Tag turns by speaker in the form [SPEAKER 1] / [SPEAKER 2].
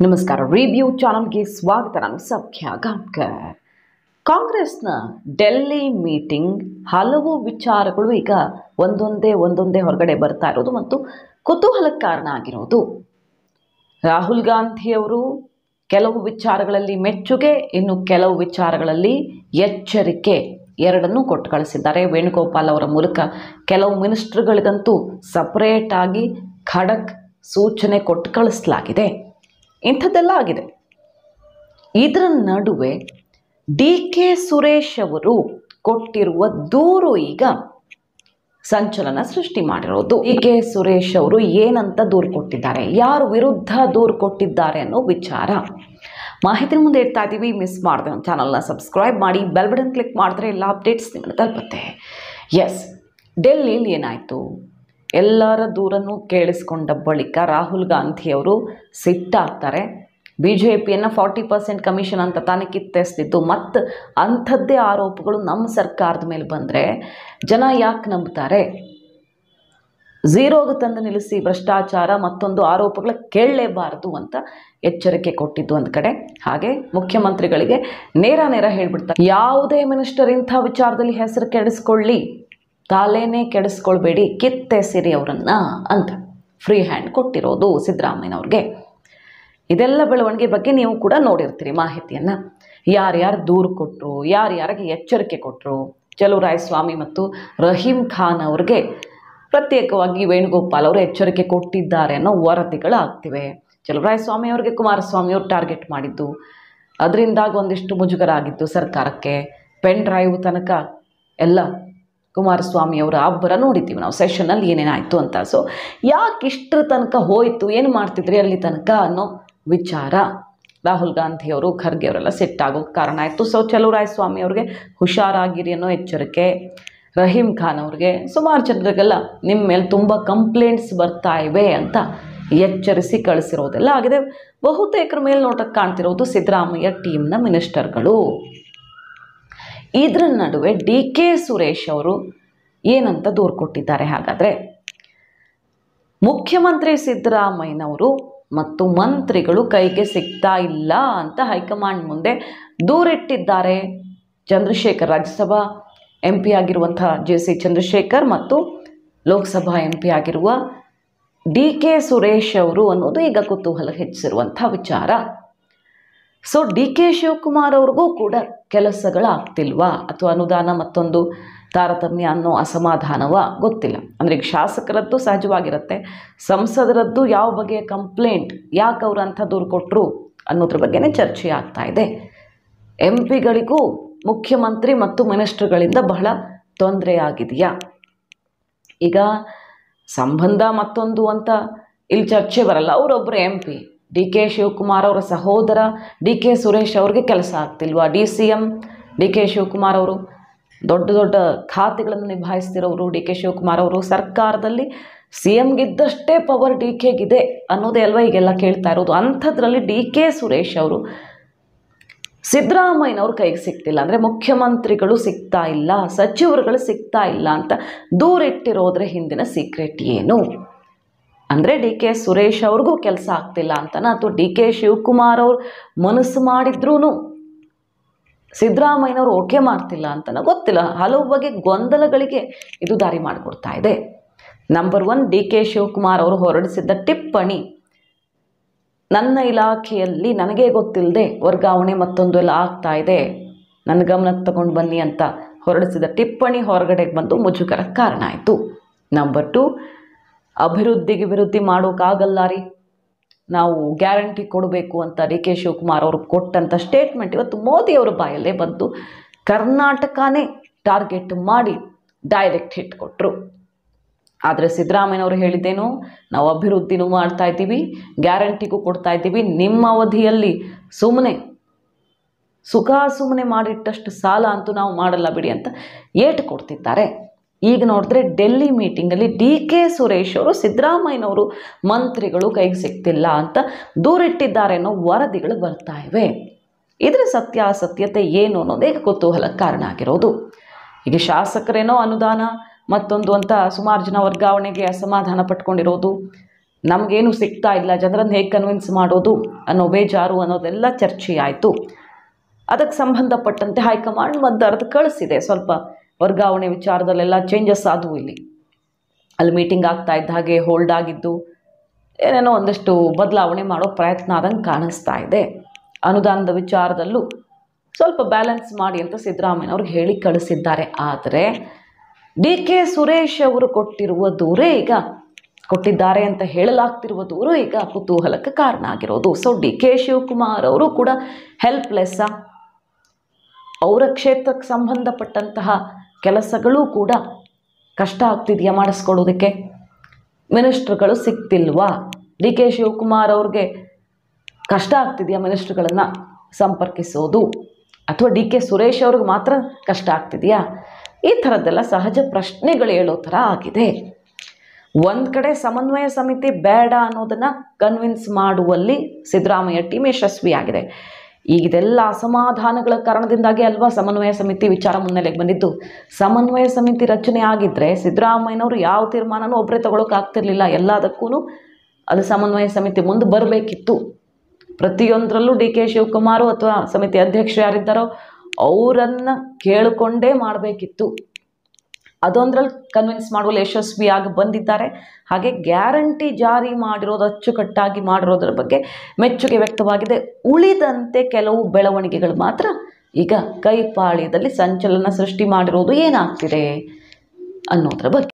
[SPEAKER 1] ನಮಸ್ಕಾರ. ರಿವ್ಯೂ ಚಾನಲ್ಗೆ ಸ್ವಾಗತ. ನಾನು ಸೌಖ್ಯ ಗಾಂಕರ್ ಕಾಂಗ್ರೆಸ್ನ ಡೆಲ್ಲಿ ಮೀಟಿಂಗ್ ಹಲವು ವಿಚಾರಗಳು ಈಗ ಒಂದೊಂದೇ ಒಂದೊಂದೇ ಹೊರಗಡೆ ಬರ್ತಾ ಇರೋದು ಮತ್ತು ಕುತೂಹಲಕ್ಕೆ ಕಾರಣ ಆಗಿರೋದು. ರಾಹುಲ್ ಗಾಂಧಿಯವರು ಕೆಲವು ವಿಚಾರಗಳಲ್ಲಿ ಮೆಚ್ಚುಗೆ, ಇನ್ನು ಕೆಲವು ವಿಚಾರಗಳಲ್ಲಿ ಎಚ್ಚರಿಕೆ ಎರಡನ್ನೂ ಕೊಟ್ಟು ಕಳಿಸಿದ್ದಾರೆ. ವೇಣುಗೋಪಾಲ್ ಅವರ ಮೂಲಕ ಕೆಲವು ಮಿನಿಸ್ಟ್ರುಗಳಿಗಂತೂ ಸಪ್ರೇಟಾಗಿ ಖಡಕ್ ಸೂಚನೆ ಕೊಟ್ಟು ಕಳಿಸಲಾಗಿದೆ. ಇಂಥದ್ದೆಲ್ಲ ಆಗಿದೆ. ಇದರ ನಡುವೆ ಡಿ ಕೆ ಸುರೇಶ್ ಅವರು ಕೊಟ್ಟಿರುವ ದೂರು ಈಗ ಸಂಚಲನ ಸೃಷ್ಟಿ ಮಾಡಿರೋದು. ಡಿ ಕೆ ಸುರೇಶ್ ಅವರು ಏನಂತ ದೂರು ಕೊಟ್ಟಿದ್ದಾರೆ, ಯಾರ ವಿರುದ್ಧ ದೂರು ಕೊಟ್ಟಿದ್ದಾರೆ ಅನ್ನೋ ವಿಚಾರ. ಮಾಹಿತಿ ಮುಂದೆ ಇಡ್ತಾ ಇದ್ದೀವಿ ಮಿಸ್ ಮಾಡಿದೆ ನಮ್ಮ ಚಾನಲ್ನ ಸಬ್ಸ್ಕ್ರೈಬ್ ಮಾಡಿ ಬೆಲ್ ಬಟನ್ ಕ್ಲಿಕ್ ಮಾಡಿದ್ರೆ ಎಲ್ಲ ಅಪ್ಡೇಟ್ಸ್ ನಿಮಗೆ ತಲುಪುತ್ತೆ. ಎಸ್ ಡೆಲ್ಲಿಲಿ ಏನಾಯಿತು? ಎಲ್ಲರ ದೂರನ್ನು ಕೇಳಿಸ್ಕೊಂಡ ಬಳಿಕ ರಾಹುಲ್ ಗಾಂಧಿಯವರು ಸಿಟ್ಟಾಗ್ತಾರೆ. ಬಿ ಜೆ ಪಿಯನ್ನು ಫಾರ್ಟಿ ಪರ್ಸೆಂಟ್ ಕಮಿಷನ್ ಅಂತ ತಾನೇ ಕಿತ್ತೆಸ್ತಿದ್ದು ಮತ್ತು ಅಂಥದ್ದೇ ಆರೋಪಗಳು ನಮ್ಮ ಸರ್ಕಾರದ ಮೇಲೆ ಬಂದರೆ ಜನ ಯಾಕೆ ನಂಬ್ತಾರೆ? ಝೀರೋಗೆ ತಂದು ನಿಲ್ಲಿಸಿ ಭ್ರಷ್ಟಾಚಾರ, ಮತ್ತೊಂದು ಆರೋಪಗಳ ಕೇಳಲೇಬಾರದು ಅಂತ ಎಚ್ಚರಿಕೆ ಕೊಟ್ಟಿದ್ದು ಒಂದು ಕಡೆ. ಹಾಗೆ ಮುಖ್ಯಮಂತ್ರಿಗಳಿಗೆ ನೇರ ನೇರ ಹೇಳ್ಬಿಡ್ತಾರೆ ಯಾವುದೇ ಮಿನಿಸ್ಟರ್ ಇಂಥ ವಿಚಾರದಲ್ಲಿ ಹೆಸರು ಕೆಡಿಸ್ಕೊಳ್ಳಿ. ತಾಲೇನೇ ಕೆಡಿಸ್ಕೊಳ್ಬೇಡಿ ಕಿತ್ತೆಸಿರಿ ಅವರನ್ನ ಅಂತ ಫ್ರೀ ಹ್ಯಾಂಡ್ ಕೊಟ್ಟಿರೋದು ಸಿದ್ದರಾಮಯ್ಯನವ್ರಿಗೆ. ಇದೆಲ್ಲ ಬೆಳವಣಿಗೆ ಬಗ್ಗೆ ನೀವು ಕೂಡ ನೋಡಿರ್ತೀರಿ ಮಾಹಿತಿಯನ್ನು. ಯಾರ್ಯಾರು ದೂರು ಕೊಟ್ಟರು ಯಾರ್ಯಾರಿಗೆ ಎಚ್ಚರಿಕೆ ಕೊಟ್ಟರು ಚಲುವರಾಯಸ್ವಾಮಿ ಮತ್ತು ರಹೀಂ ಖಾನ್ ಅವ್ರಿಗೆ ಪ್ರತ್ಯೇಕವಾಗಿ ವೇಣುಗೋಪಾಲ್ ಅವರು ಎಚ್ಚರಿಕೆ ಕೊಟ್ಟಿದ್ದಾರೆ ಅನ್ನೋ ವರದಿಗಳಾಗ್ತಿವೆ. ಚಲುವರಾಯಸ್ವಾಮಿ ಅವರಿಗೆ ಕುಮಾರಸ್ವಾಮಿ ಅವರು ಟಾರ್ಗೆಟ್ ಮಾಡಿದ್ದು. ಅದರಿಂದಾಗಿ ಒಂದಿಷ್ಟು ಮುಜುಗರ ಆಗಿತ್ತು ಸರ್ಕಾರಕ್ಕೆ. ಪೆನ್ ಡ್ರೈವ್ ತನಕ ಎಲ್ಲ ಕುಮಾರಸ್ವಾಮಿ ಅವರ ಅಬ್ಬರ ನೋಡಿದ್ದೀವಿ ನಾವು ಸೆಷನಲ್ಲಿ ಏನೇನಾಯಿತು ಅಂತ. ಸೊ ಯಾಕೆ ಇಷ್ಟರ ತನಕ ಹೋಯಿತು, ಏನು ಮಾಡ್ತಿದ್ರಿ ಅಲ್ಲಿ ತನಕ ಅನ್ನೋ ವಿಚಾರ. ರಾಹುಲ್ ಗಾಂಧಿ ಅವರು, ಖರ್ಗೆ ಅವರೆಲ್ಲ ಸಿಟ್ಟಾಗೋಕ್ಕೆ ಕಾರಣ ಆಯಿತು. ಸೊ ಚಲುವರಾಯಸ್ವಾಮಿ ಅವ್ರಿಗೆ ಹುಷಾರಾಗಿರಿ ಅನ್ನೋ ಎಚ್ಚರಿಕೆ. ರಹೀಂ ಖಾನ್ ಅವ್ರಿಗೆ, ಸುಮಾರು ಜನರಿಗೆಲ್ಲ ನಿಮ್ಮ ಮೇಲೆ ತುಂಬ ಕಂಪ್ಲೇಂಟ್ಸ್ ಬರ್ತಾ ಇವೆ ಅಂತ ಎಚ್ಚರಿಸಿ ಕಳಿಸಿರೋದೆಲ್ಲ ಆಗಿದೆ. ಬಹುತೇಕರ ಮೇಲೆ ನೋಟಕ್ಕೆ ಕಾಣ್ತಿರೋದು ಸಿದ್ದರಾಮಯ್ಯ ಟೀಮ್ನ ಮಿನಿಸ್ಟರ್ಗಳು ಇದರ ನಡುವೆ ಡಿ ಕೆ ಸುರೇಶ್ ಅವರು ಏನಂತ ದೂರು ಕೊಟ್ಟಿದ್ದಾರೆ ಹಾಗಾದರೆ, ಮುಖ್ಯಮಂತ್ರಿ ಸಿದ್ದರಾಮಯ್ಯನವರು ಮತ್ತು ಮಂತ್ರಿಗಳು ಕೈಗೆ ಸಿಗ್ತಾ ಇಲ್ಲ ಅಂತ ಹೈಕಮಾಂಡ್ ಮುಂದೆ ದೂರಿಟ್ಟಿದ್ದಾರೆ. ಚಂದ್ರಶೇಖರ್ ರಾಜ್ಯಸಭಾ ಎಂ ಪಿ ಆಗಿರುವಂಥ ಜೆ ಸಿ ಚಂದ್ರಶೇಖರ್ ಮತ್ತು ಲೋಕಸಭಾ ಎಂ ಪಿ ಆಗಿರುವ ಡಿ ಕೆ ಸುರೇಶ್ ಅವರು ಅನ್ನೋದು ಈಗ ಕುತೂಹಲ ಹೆಚ್ಚಿಸಿರುವಂಥ ವಿಚಾರ. ಸೊ ಡಿ ಕೆ ಶಿವಕುಮಾರ್ ಅವ್ರಿಗೂ ಕೂಡ ಕೆಲಸಗಳಾಗ್ತಿಲ್ವಾ? ಅಥವಾ ಅನುದಾನ ಮತ್ತೊಂದು ತಾರತಮ್ಯ ಅನ್ನೋ ಅಸಮಾಧಾನವ ಗೊತ್ತಿಲ್ಲ. ಅಂದರೆ ಈಗ ಶಾಸಕರದ್ದು ಸಹಜವಾಗಿರುತ್ತೆ. ಸಂಸದರದ್ದು ಯಾವ ಬಗೆಯ ಕಂಪ್ಲೇಂಟ್, ಯಾಕೆ ಅವ್ರು ಅಂಥ ದೂರು ಕೊಟ್ಟರು ಅನ್ನೋದ್ರ ಬಗ್ಗೆನೇ ಚರ್ಚೆ ಆಗ್ತಾ ಇದೆ. ಎಂ ಪಿಗಳಿಗೂ ಮುಖ್ಯಮಂತ್ರಿ ಮತ್ತು ಮಿನಿಸ್ಟ್ರುಗಳಿಂದ ಬಹಳ ತೊಂದರೆ ಆಗಿದೆಯಾ ಈಗ ಸಂಬಂಧ ಮತ್ತೊಂದು ಅಂತ ಇಲ್ಲಿ ಚರ್ಚೆ ಬರಲ್ಲ. ಅವರೊಬ್ಬರು M P. D K Shivakumar ಅವರ ಸಹೋದರ, ಡಿ ಕೆ ಸುರೇಶ್ ಅವ್ರಿಗೆ ಕೆಲಸ ಆಗ್ತಿಲ್ವಾ? D C M, D K Shivakumar ಅವರು ದೊಡ್ಡ ದೊಡ್ಡ ಖಾತೆಗಳನ್ನು ನಿಭಾಯಿಸ್ತಿರೋರು ಡಿ ಕೆ ಶಿವಕುಮಾರ್ ಅವರು. ಸರ್ಕಾರದಲ್ಲಿ ಸಿ ಎಮ್ಗಿದ್ದಷ್ಟೇ ಪವರ್ ಡಿ ಕೆಗಿದೆ ಅನ್ನೋದೇ ಅಲ್ವಾ ಈಗೆಲ್ಲ ಕೇಳ್ತಾ ಇರೋದು? ಅಂಥದ್ರಲ್ಲಿ ಡಿ ಕೆ ಸುರೇಶ್ ಅವರು ಸಿದ್ದರಾಮಯ್ಯನವ್ರ ಕೈಗೆ ಸಿಗ್ತಿಲ್ಲ ಅಂದರೆ ಮುಖ್ಯಮಂತ್ರಿಗಳು ಸಿಗ್ತಾ ಇಲ್ಲ, ಸಚಿವರುಗಳು ಸಿಗ್ತಾ ಇಲ್ಲ ಅಂತ ದೂರಿಟ್ಟಿರೋದ್ರ ಹಿಂದಿನ ಸೀಕ್ರೆಟ್ ಏನು? ಅಂದರೆ ಡಿ ಕೆ ಸುರೇಶ್ ಅವ್ರಿಗೂ ಕೆಲಸ ಆಗ್ತಿಲ್ಲ ಅಂತನ? ಅಥವಾ ಡಿ ಕೆ ಶಿವಕುಮಾರ್ ಅವ್ರು ಮನಸ್ಸು ಮಾಡಿದ್ರೂ ಸಿದ್ದರಾಮಯ್ಯನವ್ರು ಓಕೆ ಮಾಡ್ತಿಲ್ಲ ಅಂತನ? ಗೊತ್ತಿಲ್ಲ. ಹಲವು ಬಗೆ ಗೊಂದಲಗಳಿಗೆ ಇದು ದಾರಿ ಮಾಡಿಕೊಡ್ತಾ ಇದೆ. Number one D K Shivakumar ಅವರು ಹೊರಡಿಸಿದ್ದ ಟಿಪ್ಪಣಿ ನನ್ನ ಇಲಾಖೆಯಲ್ಲಿ ನನಗೆ ಗೊತ್ತಿಲ್ಲದೆ ವರ್ಗಾವಣೆ ಮತ್ತೊಂದು ಎಲ್ಲ ಆಗ್ತಾ ಇದೆ. ನನ್ನ ಗಮನಕ್ಕೆ ತಗೊಂಡು ಬನ್ನಿ ಅಂತ ಹೊರಡಿಸಿದ ಟಿಪ್ಪಣಿ ಹೊರಗಡೆಗೆ ಬಂದು ಮುಜುಗರಕ್ಕೆ ಕಾರಣ ಆಯಿತು. ನಂಬರ್ ಟು ಅಭಿವೃದ್ಧಿಗೆ ವಿರುದ್ಧಿ ಮಾಡೋಕ್ಕಾಗಲ್ಲ ರೀ. ನಾವು ಗ್ಯಾರಂಟಿ ಕೊಡಬೇಕು ಅಂತ ಡಿ ಕೆ ಶಿವಕುಮಾರ್ ಅವರು ಕೊಟ್ಟಂಥ ಸ್ಟೇಟ್ಮೆಂಟ್ ಇವತ್ತು ಮೋದಿಯವರ ಬಾಯಲ್ಲೇ ಬಂತು. ಕರ್ನಾಟಕನೇ ಟಾರ್ಗೆಟ್ ಮಾಡಿ ಡೈರೆಕ್ಟ್ ಹಿಟ್ ಕೊಟ್ಟರು ಆದರೆ ಸಿದ್ದರಾಮಯ್ಯನವರು ಹೇಳಿದ್ದೇನು, ನಾವು ಅಭಿವೃದ್ಧಿನೂ ಮಾಡ್ತಾ ಇದ್ದೀವಿ, ಗ್ಯಾರಂಟಿಗೂ ಕೊಡ್ತಾ ಇದ್ದೀವಿ. ನಿಮ್ಮ ಅವಧಿಯಲ್ಲಿ ಸುಮ್ಮನೆ ಸುಖ ಸುಮ್ಮನೆ ಮಾಡಿಟ್ಟಷ್ಟು ಸಾಲ ಅಂತೂ ನಾವು ಮಾಡಲ್ಲ ಬಿಡಿ ಅಂತ ಏಟು ಕೊಡ್ತಿದ್ದಾರೆ. ಈಗ ನೋಡಿದ್ರೆ ಡೆಲ್ಲಿ ಮೀಟಿಂಗಲ್ಲಿ ಡಿ ಕೆ ಸುರೇಶ್ ಅವರು, ಸಿದ್ದರಾಮಯ್ಯನವರು ಮಂತ್ರಿಗಳು ಕೈಗೆ ಸಿಗ್ತಿಲ್ಲ ಅಂತ ದೂರಿಟ್ಟಿದ್ದಾರೆ ಅನ್ನೋ ವರದಿಗಳು ಬರ್ತಾ ಇವೆ. ಇದರ ಸತ್ಯಾಸತ್ಯತೆ ಏನು ಅನ್ನೋದೇ ಕುತೂಹಲ ಕಾರಣ ಆಗಿರೋದು. ಈಗ ಶಾಸಕರೇನೋ ಅನುದಾನ, ಮತ್ತೊಂದು ಅಂತ ಸುಮಾರು ಜನ ವರ್ಗಾವಣೆಗೆ ಅಸಮಾಧಾನ ಪಟ್ಕೊಂಡಿರೋದು. ನಮಗೇನು ಸಿಗ್ತಾ ಇಲ್ಲ, ಜನರನ್ನು ಹೇಗೆ ಕನ್ವಿನ್ಸ್ ಮಾಡೋದು ಅನ್ನೋ ಬೇಜಾರು ಅನ್ನೋದೆಲ್ಲ ಚರ್ಚೆ ಆಯಿತು ಅದಕ್ಕೆ ಸಂಬಂಧಪಟ್ಟಂತೆ ಹೈಕಮಾಂಡ್ ಮದ್ದು ಅರ್ಧ ಕಳಿಸಿದೆ. ಸ್ವಲ್ಪ ವರ್ಗಾವಣೆ ವಿಚಾರದಲ್ಲೆಲ್ಲ ಚೇಂಜಸ್ ಆದವು ಇಲ್ಲಿ. ಅಲ್ಲಿ ಮೀಟಿಂಗ್ ಆಗ್ತಾ ಇದ್ದ ಹಾಗೆ ಹೋಲ್ಡ್ ಆಗಿದ್ದು, ಏನೇನೋ ಒಂದಷ್ಟು ಬದಲಾವಣೆ ಮಾಡೋ ಪ್ರಯತ್ನ ಆದಂಗೆ ಕಾಣಿಸ್ತಾ ಇದೆ. ಅನುದಾನದ ವಿಚಾರದಲ್ಲೂ ಸ್ವಲ್ಪ ಬ್ಯಾಲೆನ್ಸ್ ಮಾಡಿ ಅಂತ ಸಿದ್ದರಾಮಯ್ಯನವ್ರಿಗೆ ಹೇಳಿ ಕಳಿಸಿದ್ದಾರೆ. ಆದರೆ ಡಿ ಕೆ ಸುರೇಶ್ ಅವರು ಕೊಟ್ಟಿರುವ ದೂರೇ ಈಗ, ಕೊಟ್ಟಿದ್ದಾರೆ ಅಂತ ಹೇಳಲಾಗ್ತಿರುವ ದೂರು ಈಗ ಕುತೂಹಲಕ್ಕೆ ಕಾರಣ ಆಗಿರೋದು. ಸೊ ಡಿ ಕೆ ಶಿವಕುಮಾರ್ ಅವರು ಕೂಡ ಹೆಲ್ಪ್ಲೆಸ್ಸ ಅವರ ಕ್ಷೇತ್ರಕ್ಕೆ ಸಂಬಂಧಪಟ್ಟಂತಹ ಕೆಲಸಗಳೂ ಕೂಡ ಕಷ್ಟ ಆಗ್ತಿದೆಯಾ ಮಾಡಿಸ್ಕೊಳ್ಳೋದಕ್ಕೆ? ಮಿನಿಸ್ಟ್ರುಗಳು ಸಿಗ್ತಿಲ್ವಾ? ಡಿ ಕೆ ಶಿವಕುಮಾರ್ ಅವ್ರಿಗೆ ಕಷ್ಟ ಆಗ್ತಿದೆಯಾ ಮಿನಿಸ್ಟ್ರುಗಳನ್ನು ಸಂಪರ್ಕಿಸೋದು? ಅಥವಾ ಡಿ ಕೆ ಸುರೇಶ್ ಅವ್ರಿಗೆ ಮಾತ್ರ ಕಷ್ಟ ಆಗ್ತಿದೆಯಾ? ಈ ಥರದ್ದೆಲ್ಲ ಸಹಜ ಪ್ರಶ್ನೆಗಳು ಹೇಳೋ ಥರ ಆಗಿದೆ. ಒಂದು ಕಡೆ ಸಮನ್ವಯ ಸಮಿತಿ ಬೇಡ ಅನ್ನೋದನ್ನು ಕನ್ವಿನ್ಸ್ ಮಾಡುವಲ್ಲಿ ಸಿದ್ದರಾಮಯ್ಯ ಟೀಮ್ ಯಶಸ್ವಿಯಾಗಿದೆ. ಈಗ ಇದೆಲ್ಲ ಅಸಮಾಧಾನಗಳ ಕಾರಣದಿಂದಾಗಿ ಅಲ್ವಾ ಸಮನ್ವಯ ಸಮಿತಿ ವಿಚಾರ ಮುನ್ನೆಲೆಗೆ ಬಂದಿದ್ದು? ಸಮನ್ವಯ ಸಮಿತಿ ರಚನೆ ಆಗಿದ್ದರೆ ಸಿದ್ದರಾಮಯ್ಯನವರು ಯಾವ ತೀರ್ಮಾನನೂ ಒಬ್ಬರೇ ತಗೊಳಕ್ಕಾಗ್ತಿರ್ಲಿಲ್ಲ ಎಲ್ಲದಕ್ಕೂ ಅದು ಸಮನ್ವಯ ಸಮಿತಿ ಮುಂದೆ ಬರಬೇಕಿತ್ತು. ಪ್ರತಿಯೊಂದರಲ್ಲೂ ಡಿ ಕೆ ಶಿವಕುಮಾರು ಅಥವಾ ಸಮಿತಿ ಅಧ್ಯಕ್ಷರು ಯಾರಿದ್ದಾರೋ ಅವರನ್ನು ಕೇಳಿಕೊಂಡೇ ಮಾಡಬೇಕಿತ್ತು. ಅದೊಂದರಲ್ಲಿ ಕನ್ವಿನ್ಸ್ ಮಾಡುವಲ್ಲಿ ಯಶಸ್ವಿಯಾಗಿ ಬಂದಿದ್ದಾರೆ. ಹಾಗೆ ಗ್ಯಾರಂಟಿ ಜಾರಿ ಮಾಡಿರೋದು ಅಚ್ಚುಕಟ್ಟಾಗಿ ಮಾಡಿರೋದ್ರ ಬಗ್ಗೆ ಮೆಚ್ಚುಗೆ ವ್ಯಕ್ತವಾಗಿದೆ. ಉಳಿದಂತೆ ಕೆಲವು ಬೆಳವಣಿಗೆಗಳು ಮಾತ್ರ ಈಗ ಕೈಪಾಳ್ಯದಲ್ಲಿ ಸಂಚಲನ ಸೃಷ್ಟಿ ಮಾಡಿರೋದು ಏನಾಗ್ತಿದೆ ಅನ್ನೋದ್ರ ಬಗ್ಗೆ.